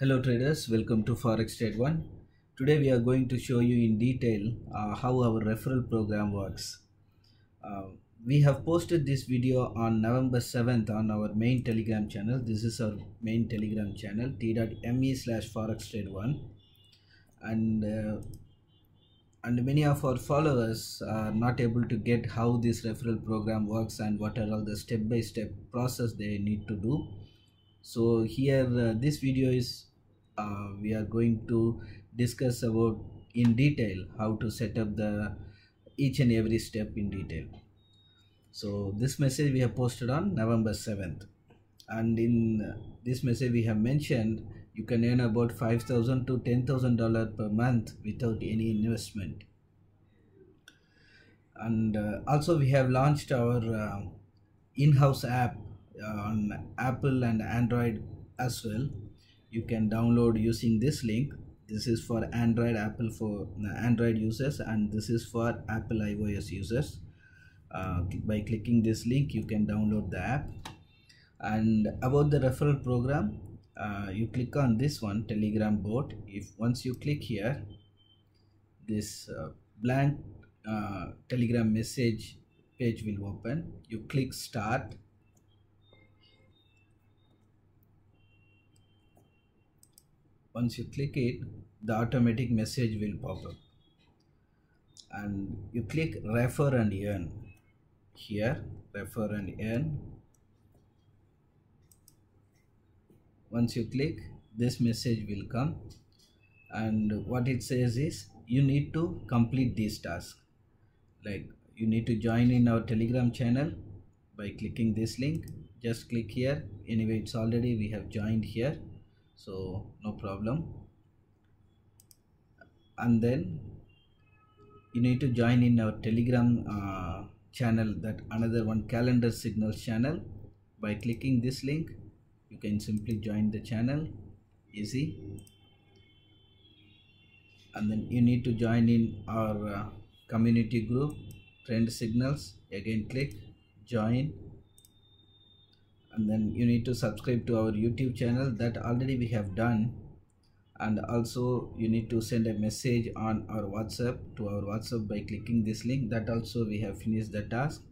Hello traders, welcome to Forex Trade One. Today we are going to show you in detail uh, how our referral program works. Uh, we have posted this video on November 7th on our main telegram channel. This is our main telegram channel t.me slash forex trade one and uh, and many of our followers are not able to get how this referral program works and what are all the step-by-step process they need to do so here uh, this video is uh, we are going to discuss about in detail how to set up the each and every step in detail. So this message we have posted on november 7th and in this message we have mentioned you can earn about 5000 to 10000 dollar per month without any investment. And uh, also we have launched our uh, in-house app on apple and android as well. You can download using this link. This is for android apple for android users and this is for apple ios users. Uh, by clicking this link you can download the app. And about the referral program uh, you click on this one telegram bot. If once you click here this uh, blank uh, telegram message page will open. You click start once you click it the automatic message will pop up. And you click refer and earn. Here refer and earn. Once you click this message will come. And what it says is you need to complete this task. Like you need to join in our telegram channel by clicking this link. Just click here. Anyway it's already we have joined here so no problem. And then you need to join in our telegram uh, channel that another one calendar signals channel. By clicking this link you can simply join the channel. Easy. And then you need to join in our uh, community group trend signals. Again click join and then you need to subscribe to our youtube channel. That already we have done. And also you need to send a message on our whatsapp to our whatsapp by clicking this link. That also we have finished the task.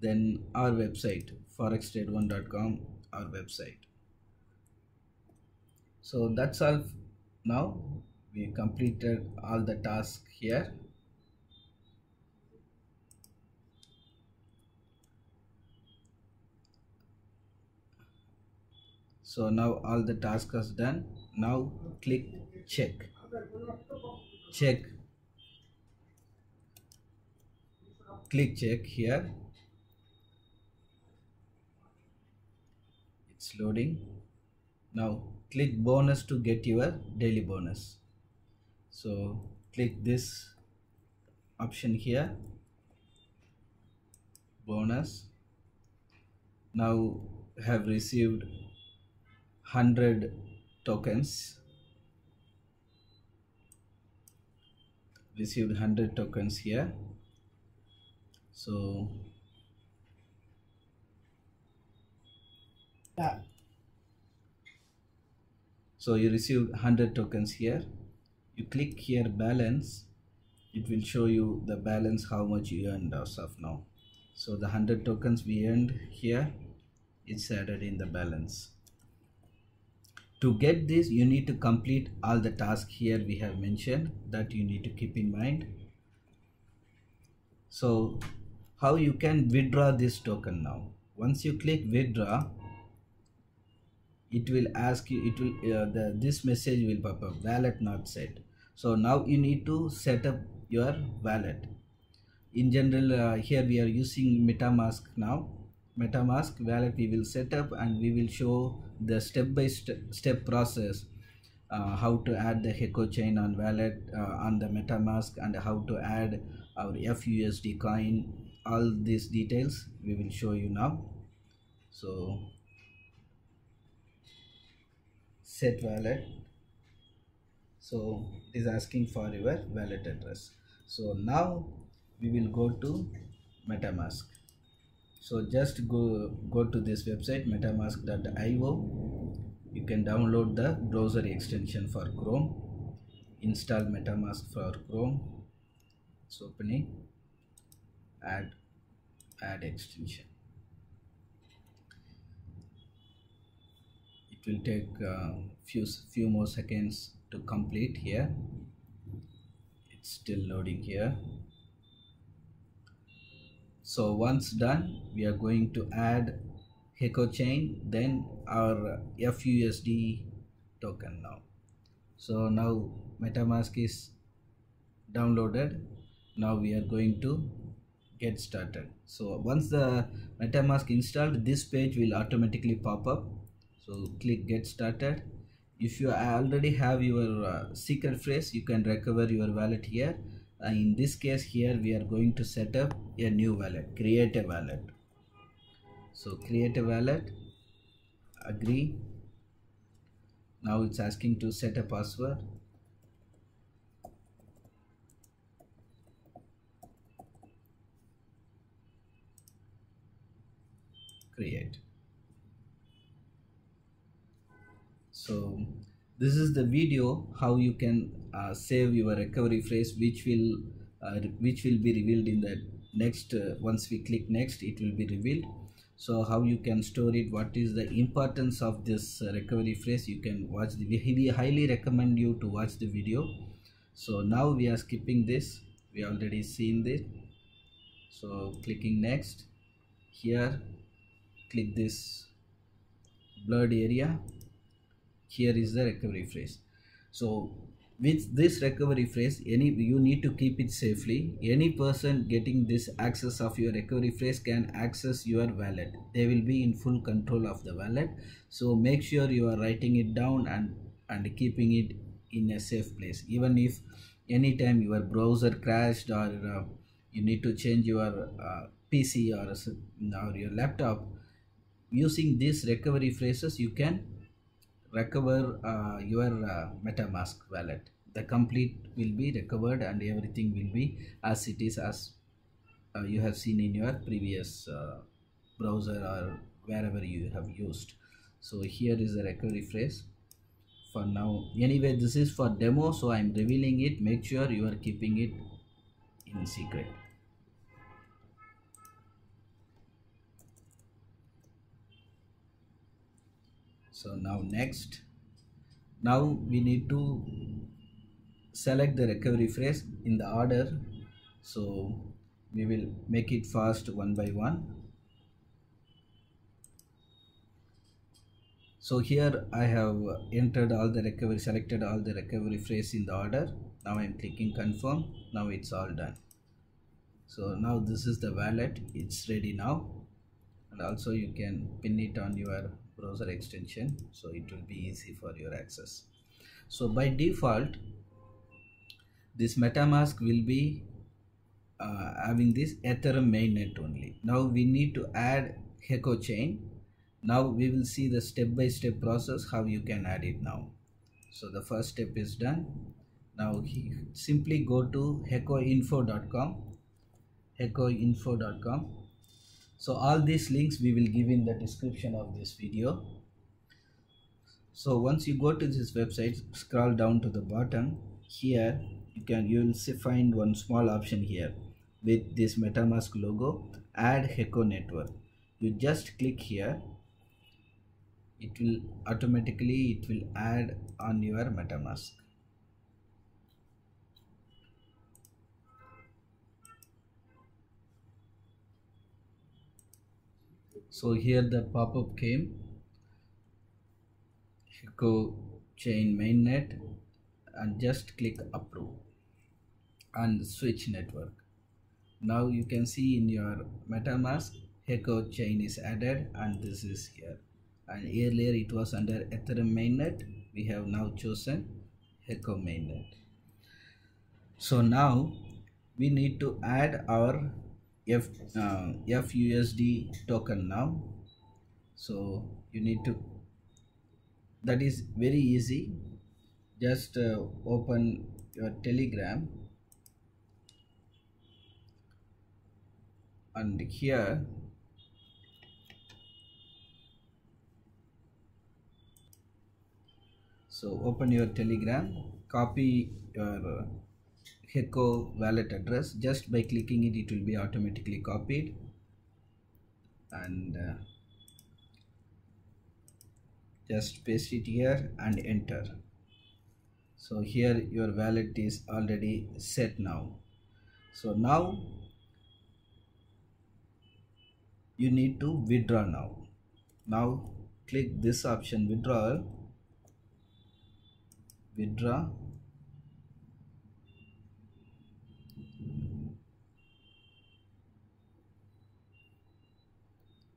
Then our website forextrade1.com our website. So that's all now. We completed all the tasks here so now all the task is done. Now click check. Check. Click check here. It's loading. Now click bonus to get your daily bonus. So click this option here. Bonus. Now have received 100 tokens. Received 100 tokens here. So Yeah. so you received 100 tokens here. You click here balance. It will show you the balance how much you earned as of now. So the 100 tokens we earned here it's added in the balance to get this you need to complete all the tasks here we have mentioned that you need to keep in mind. So how you can withdraw this token now? Once you click withdraw it will ask you it will uh, the this message will pop up wallet not set. So now you need to set up your wallet. In general uh, here we are using metamask now metamask wallet we will set up and we will show the step by step, process uh, how to add the Heco chain on wallet uh, on the metamask and how to add our fusd coin. All these details we will show you now. So set wallet so it is asking for your wallet address. So now we will go to metamask so just go go to this website metamask.io you can download the browser extension for chrome. Install metamask for chrome. It's opening. Add add extension. It will take uh, few few more seconds to complete here. It's still loading here so once done we are going to add Heco chain then our FUSD token now. So now metamask is downloaded. Now we are going to get started. So once the metamask installed this page will automatically pop up. So click get started. If you already have your uh, secret phrase you can recover your wallet here Uh, in this case here we are going to set up a new wallet create a wallet. So create a wallet agree. Now it's asking to set a password. Create. So this is the video how you can uh, save your recovery phrase which will uh, which will be revealed in the next uh, once we click next it will be revealed. So how you can store it what is the importance of this uh, recovery phrase you can watch the we highly recommend you to watch the video. So now we are skipping this we already seen this. So clicking next here click this blurred area here is the recovery phrase. So with this recovery phrase any you need to keep it safely. Any person getting this access of your recovery phrase can access your wallet. They will be in full control of the wallet. So make sure you are writing it down and and keeping it in a safe place. Even if anytime your browser crashed or uh, you need to change your uh, pc or, or your laptop using these recovery phrases you can recover uh, your uh, metamask wallet the complete will be recovered and everything will be as it is as uh, you have seen in your previous uh, browser or wherever you have used. So here is the recovery phrase. For now anyway this is for demo so i'm revealing it. Make sure you are keeping it in secret. So now next. Now we need to select the recovery phrase in the order. So we will make it fast one by one. So here I have entered all the recovery selected all the recovery phrase in the order. Now I'm clicking confirm. Now it's all done. So now this is the wallet. It's ready now. And also you can pin it on your browser extension. So it will be easy for your access. So by default this metamask will be uh, having this ethereum mainnet only. Now we need to add heco chain. Now we will see the step-by-step -step process how you can add it now. So the first step is done. Now he, simply go to hecoinfo.com hecoinfo.com so all these links we will give in the description of this video. So once you go to this website scroll down to the bottom. Here you can you will see find one small option here with this metamask logo add heco network. You just click here. It will automatically it will add on your metamask. So here the pop-up came. Heco chain mainnet and just click approve and switch network. Now you can see in your metamask Heco chain is added and this is here. And earlier it was under ethereum mainnet. We have now chosen Heco mainnet. So now we need to add our F, uh, FUSD token now. So you need to that is very easy just uh, open your telegram. And here so open your telegram copy your Heco wallet address. Just by clicking it it will be automatically copied. And uh, just paste it here and enter so here your wallet is already set now. So now you need to withdraw now. Now click this option withdrawal withdraw.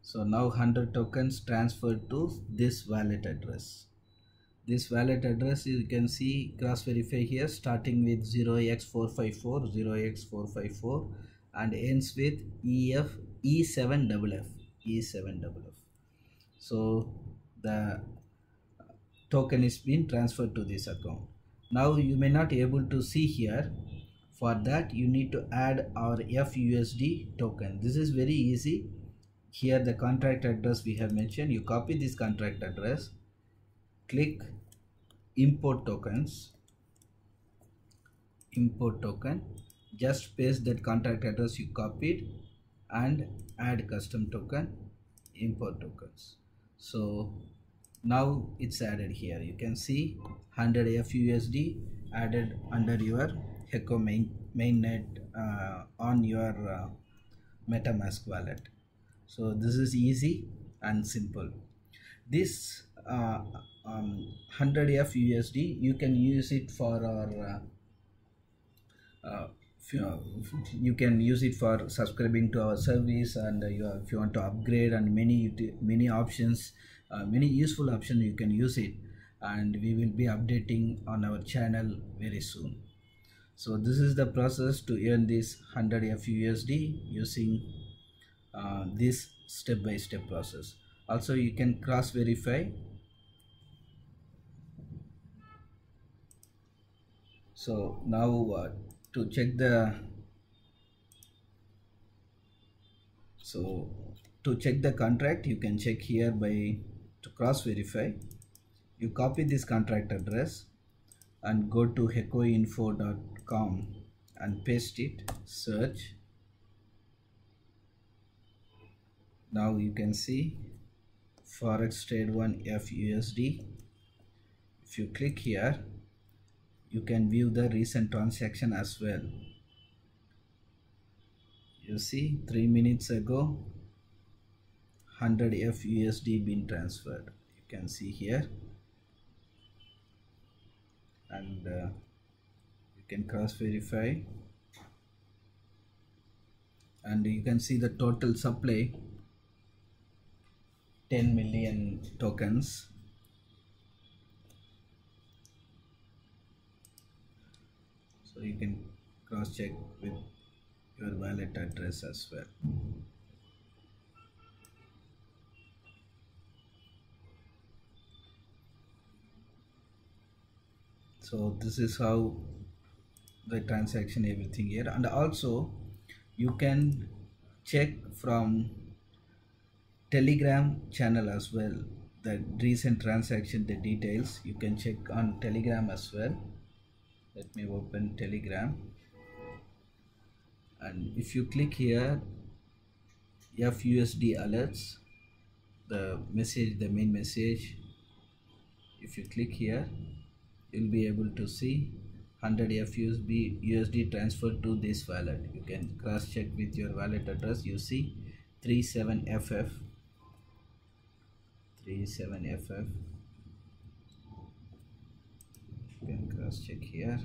So now 100 tokens transferred to this wallet address this wallet address you can see cross verify here starting with 0x454 0x454 and ends with ef e7ff e7ff so the token is being transferred to this account. Now you may not able to see here. For that you need to add our fusd token. This is very easy. Here the contract address we have mentioned. You copy this contract address click import tokens. Import token. Just paste that contract address you copied and add custom token import tokens. So now it's added here. You can see 100 FUSD added under your Heco main mainnet uh, on your uh, MetaMask wallet. So this is easy and simple. This uh, um, 100 FUSD you can use it for our uh, uh, you can use it for subscribing to our service and you, if you want to upgrade and many many options uh, many useful options you can use it. And we will be updating on our channel very soon. So this is the process to earn this 100 FUSD using uh, this step by step process. Also you can cross verify so now uh, to check the so to check the contract you can check here by to cross verify. You copy this contract address and go to hecoinfo.com and paste it search. Now you can see forex trade 1 FUSD if you click here you can view the recent transaction as well. You see three minutes ago 100 FUSD been transferred. You can see here. And uh, you can cross verify. And you can see the total supply 10 million tokens so you can cross check with your wallet address as well. So this is how the transaction everything here. And also you can check from telegram channel as well the recent transaction the details. You can check on telegram as well let me open telegram. And if you click here FUSD alerts. The message the main message. If you click here you'll be able to see 100 FUSD USD transferred to this wallet. You can cross check with your wallet address. You see 37FF 37FF cross check here.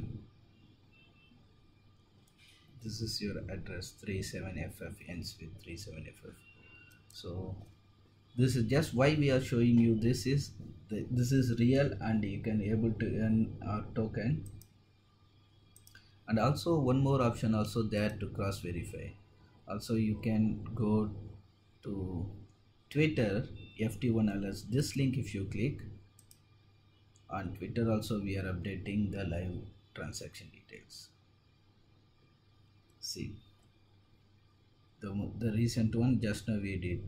This is your address 37FF ends with 37FF so this is just why we are showing you this is the, this is real and you can able to earn our token. And also one more option also there to cross verify. Also you can go to twitter ft1 alerts. This link if you click on twitter also we are updating the live transaction details. See the, the recent one just now we did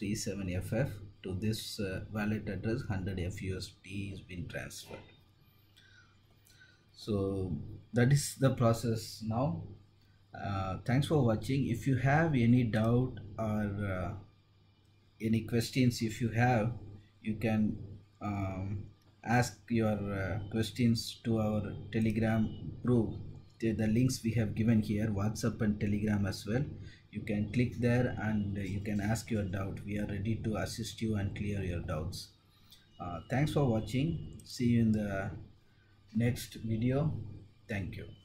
37ff to this uh, wallet address 100 FUSD is been transferred. So that is the process now. Uh, thanks for watching. If you have any doubt or uh, any questions if you have you can um, ask your uh, questions to our telegram group the, the links we have given here whatsapp and telegram as well. You can click there and you can ask your doubt. We are ready to assist you and clear your doubts. Uh, thanks for watching. See you in the next video. Thank you